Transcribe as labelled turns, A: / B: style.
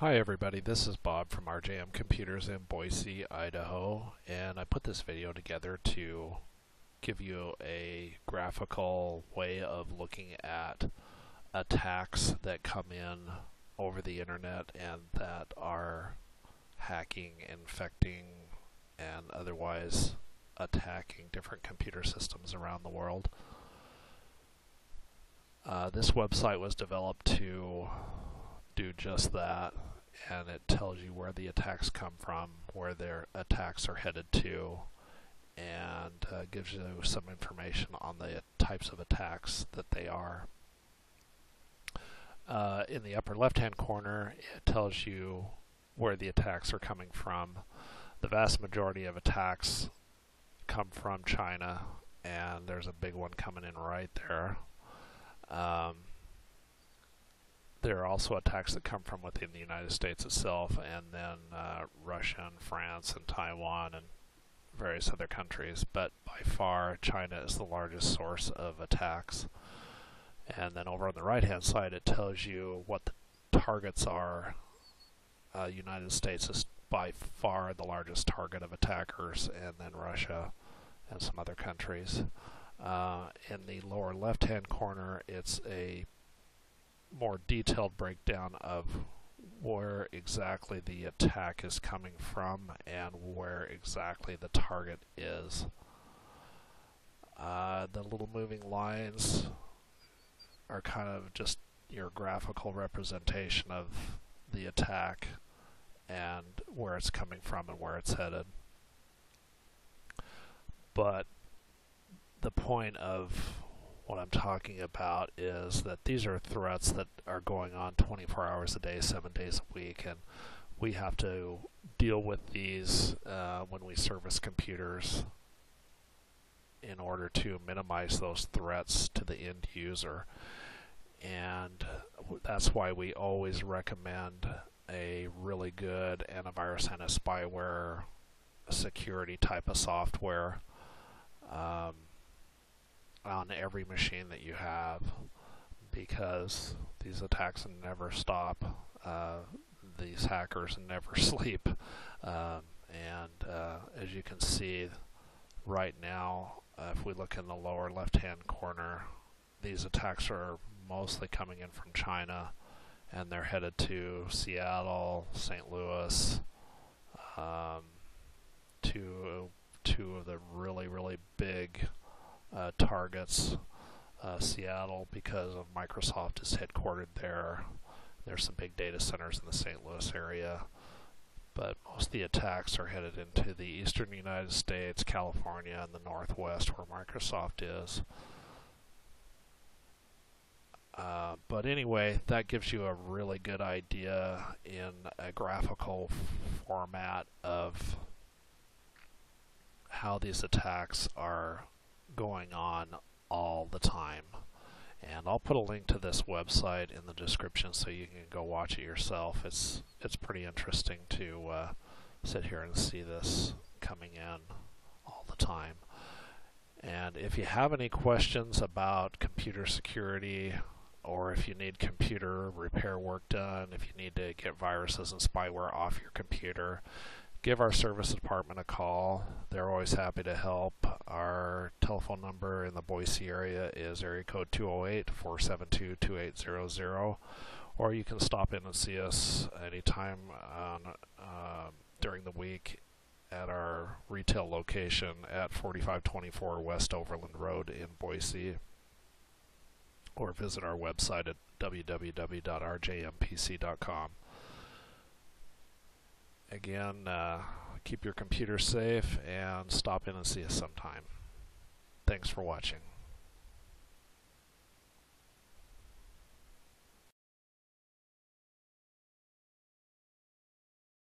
A: Hi everybody, this is Bob from RJM Computers in Boise, Idaho, and I put this video together to give you a graphical way of looking at attacks that come in over the internet and that are hacking, infecting, and otherwise attacking different computer systems around the world. Uh, this website was developed to do just that and it tells you where the attacks come from, where their attacks are headed to, and uh, gives you some information on the types of attacks that they are. Uh, in the upper left hand corner, it tells you where the attacks are coming from. The vast majority of attacks come from China, and there's a big one coming in right there. Um, there are also attacks that come from within the United States itself, and then uh, Russia and France and Taiwan and various other countries. But by far, China is the largest source of attacks. And then over on the right-hand side, it tells you what the targets are. Uh, United States is by far the largest target of attackers, and then Russia and some other countries. Uh, in the lower left-hand corner, it's a more detailed breakdown of where exactly the attack is coming from and where exactly the target is. Uh, the little moving lines are kind of just your graphical representation of the attack and where it's coming from and where it's headed. But the point of what I'm talking about is that these are threats that are going on 24 hours a day, seven days a week, and we have to deal with these uh, when we service computers in order to minimize those threats to the end user. And that's why we always recommend a really good antivirus and a spyware security type of software. Um, on every machine that you have because these attacks never stop. Uh, these hackers never sleep. Um, and uh, as you can see right now, uh, if we look in the lower left hand corner, these attacks are mostly coming in from China and they're headed to Seattle, St. Louis, um, two, two of the really, really big uh, targets uh, Seattle because of Microsoft is headquartered there. There's some big data centers in the St. Louis area. But most of the attacks are headed into the eastern United States, California, and the Northwest where Microsoft is. Uh, but anyway, that gives you a really good idea in a graphical format of how these attacks are going on all the time. And I'll put a link to this website in the description so you can go watch it yourself. It's it's pretty interesting to uh, sit here and see this coming in all the time. And if you have any questions about computer security or if you need computer repair work done, if you need to get viruses and spyware off your computer, give our service department a call. They're always happy to help. Our telephone number in the Boise area is area code 208-472-2800 or you can stop in and see us anytime on, uh, during the week at our retail location at 4524 West Overland Road in Boise or visit our website at www.rjmpc.com. Again, uh, keep your computer safe and stop in and see us sometime. Thanks for watching.